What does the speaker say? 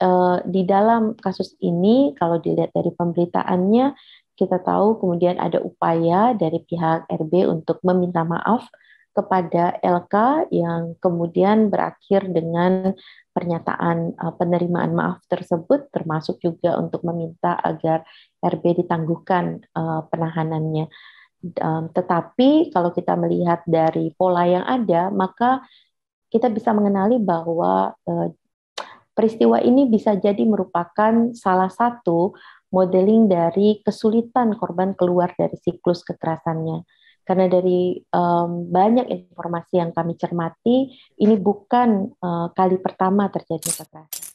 uh, di dalam kasus ini kalau dilihat dari pemberitaannya kita tahu kemudian ada upaya dari pihak RB untuk meminta maaf kepada LK yang kemudian berakhir dengan pernyataan uh, penerimaan maaf tersebut termasuk juga untuk meminta agar RB ditangguhkan uh, penahanannya. Um, tetapi kalau kita melihat dari pola yang ada, maka kita bisa mengenali bahwa uh, peristiwa ini bisa jadi merupakan salah satu modeling dari kesulitan korban keluar dari siklus kekerasannya. Karena dari um, banyak informasi yang kami cermati, ini bukan uh, kali pertama terjadi kekerasan.